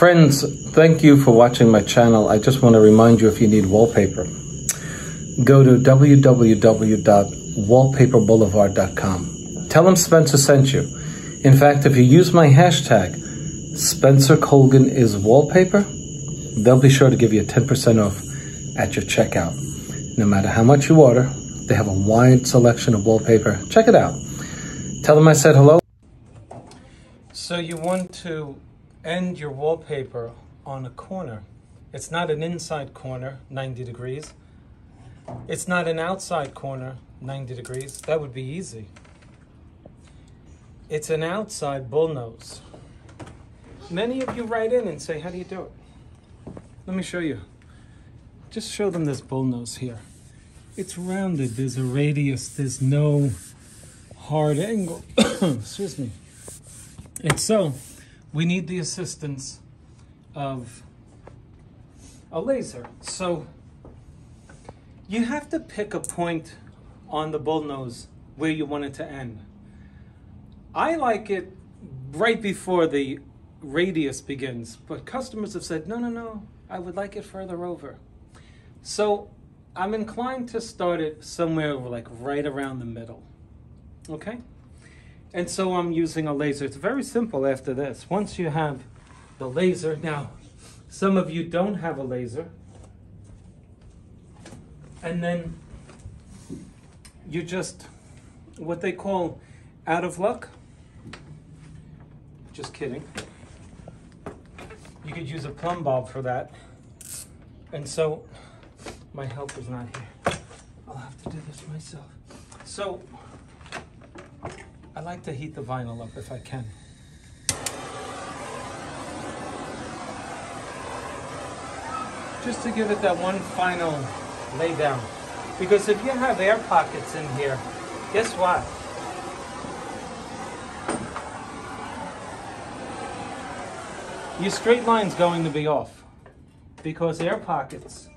Friends, thank you for watching my channel. I just want to remind you if you need wallpaper, go to www.wallpaperboulevard.com. Tell them Spencer sent you. In fact, if you use my hashtag, Spencer Colgan is wallpaper, they'll be sure to give you 10% off at your checkout. No matter how much you order, they have a wide selection of wallpaper. Check it out. Tell them I said hello. So you want to end your wallpaper on a corner. It's not an inside corner, 90 degrees. It's not an outside corner, 90 degrees. That would be easy. It's an outside bullnose. Many of you write in and say, how do you do it? Let me show you. Just show them this bullnose here. It's rounded, there's a radius, there's no hard angle. Excuse me. And so, we need the assistance of a laser. So, you have to pick a point on the bullnose where you want it to end. I like it right before the radius begins, but customers have said, no, no, no, I would like it further over. So I'm inclined to start it somewhere like right around the middle. Okay? And so I'm using a laser. It's very simple after this. Once you have the laser, now some of you don't have a laser. And then you just, what they call out of luck. Just kidding. You could use a plumb bob for that. And so my helper's not here. I'll have to do this myself. So I like to heat the vinyl up if I can. Just to give it that one final lay down. Because if you have air pockets in here, guess what? Your straight line's going to be off because air pockets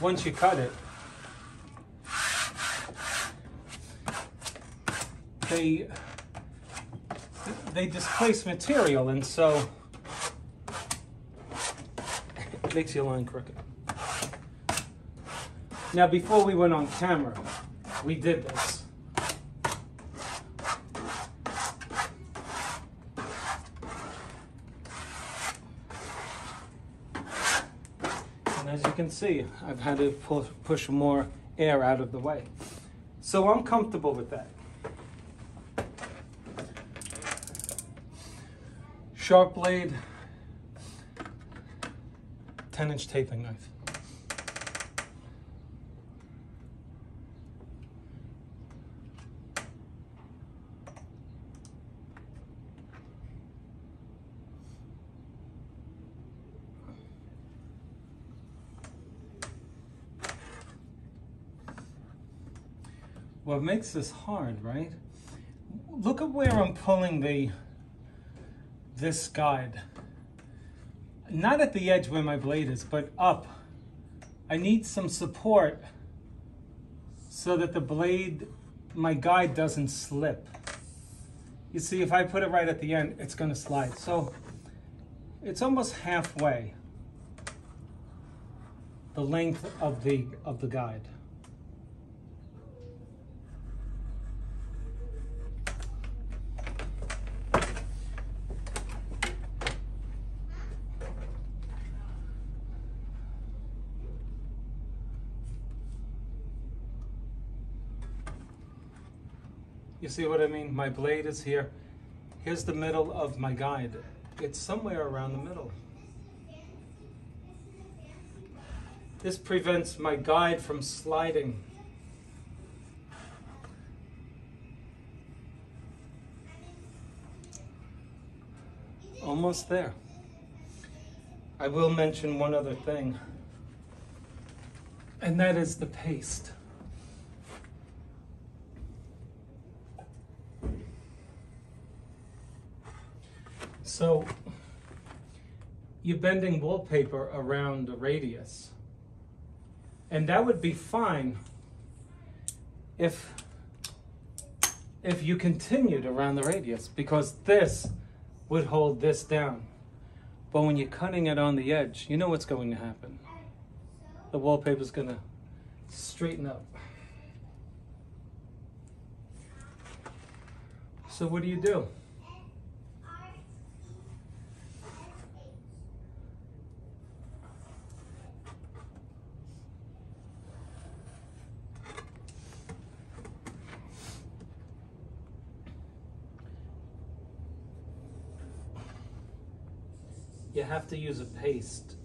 once you cut it, they they displace material and so it makes your line crooked. Now before we went on camera, we did this. And as you can see, I've had to push more air out of the way. So I'm comfortable with that. Sharp blade, 10 inch taping knife. what makes this hard, right? Look at where I'm pulling the this guide. Not at the edge where my blade is, but up. I need some support so that the blade, my guide doesn't slip. You see, if I put it right at the end, it's gonna slide. So it's almost halfway the length of the, of the guide. You see what I mean? My blade is here. Here's the middle of my guide. It's somewhere around the middle. This prevents my guide from sliding. Almost there. I will mention one other thing, and that is the paste. So you're bending wallpaper around a radius. And that would be fine if, if you continued around the radius because this would hold this down. But when you're cutting it on the edge, you know what's going to happen. The wallpaper's gonna straighten up. So what do you do? You have to use a paste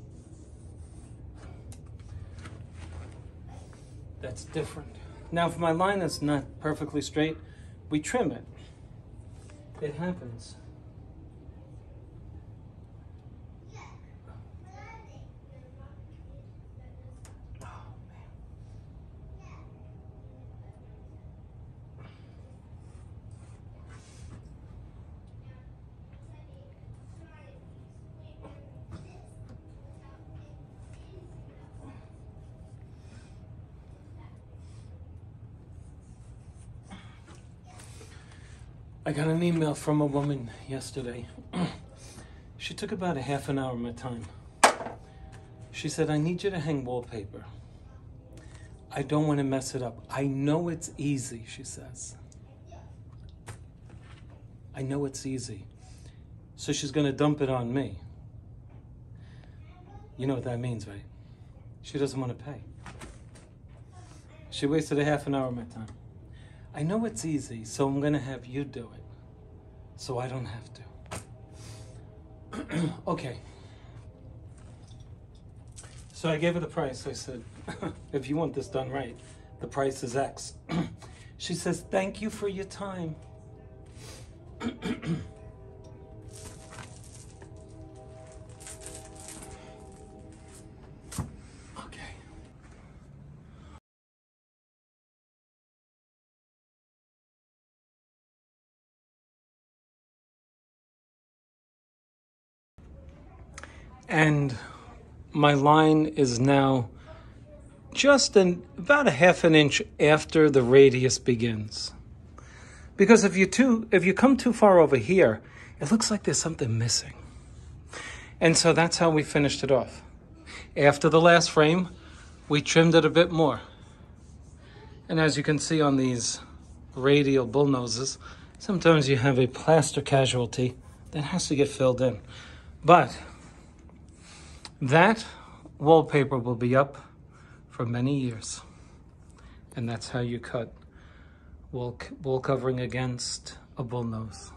that's different. Now, if my line is not perfectly straight, we trim it. It happens. I got an email from a woman yesterday. she took about a half an hour of my time. She said, I need you to hang wallpaper. I don't want to mess it up. I know it's easy, she says. I know it's easy. So she's going to dump it on me. You know what that means, right? She doesn't want to pay. She wasted a half an hour of my time. I know it's easy, so I'm going to have you do it. So I don't have to. okay. So I gave her the price. I said, if you want this done right, the price is X. she says, thank you for your time. and my line is now just an, about a half an inch after the radius begins. Because if you too, if you come too far over here, it looks like there's something missing. And so that's how we finished it off. After the last frame, we trimmed it a bit more. And as you can see on these radial bull noses, sometimes you have a plaster casualty that has to get filled in. But that wallpaper will be up for many years. And that's how you cut wall, wall covering against a bull nose.